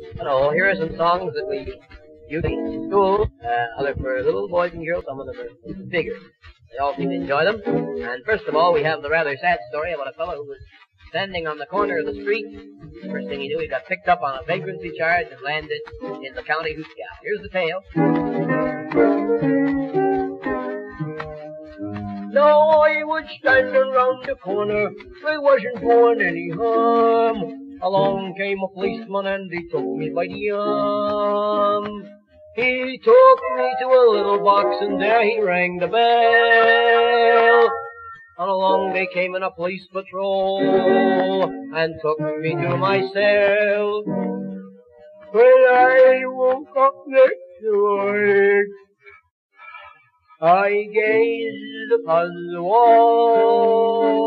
Hello, here are some songs that we use in school. Uh, other for little boys and girls, some of them are bigger. They all seem to enjoy them. And first of all, we have the rather sad story about a fellow who was standing on the corner of the street. First thing he knew, he got picked up on a vagrancy charge and landed in the county hoosgow. Here's the tale. Now I was standing round the corner, I wasn't doing any harm. Along came a policeman and he took me by the arm. He took me to a little box and there he rang the bell. And along they came in a police patrol and took me to my cell. When I woke up next morning, I gazed upon the wall.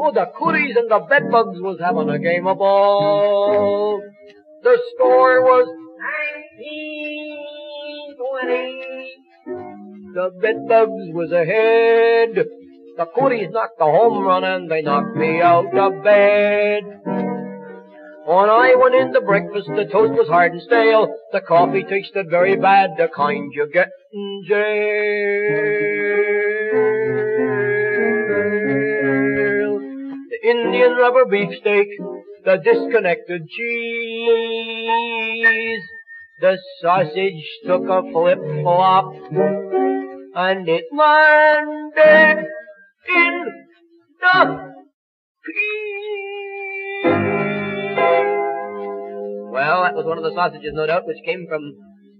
Oh, the cooties and the bedbugs was having a game of ball. The score was 1920. The bedbugs was ahead. The cooties knocked the home run and they knocked me out of bed. When I went in to breakfast, the toast was hard and stale. The coffee tasted very bad, the kind you get in jail. Rubber beefsteak, the disconnected cheese. The sausage took a flip flop and it landed in the peas. Well, that was one of the sausages, no doubt, which came from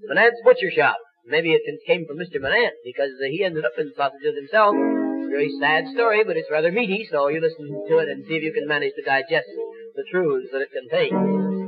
Manant's butcher shop. Maybe it came from Mr. Manant because he ended up in sausages himself. Very sad story, but it's rather meaty, so you listen to it and see if you can manage to digest the truths that it contains.